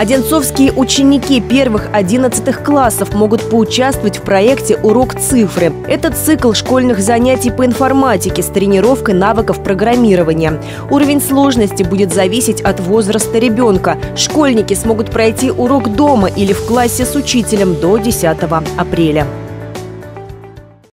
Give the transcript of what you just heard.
Одинцовские ученики первых 11 классов могут поучаствовать в проекте «Урок цифры». Это цикл школьных занятий по информатике с тренировкой навыков программирования. Уровень сложности будет зависеть от возраста ребенка. Школьники смогут пройти урок дома или в классе с учителем до 10 апреля.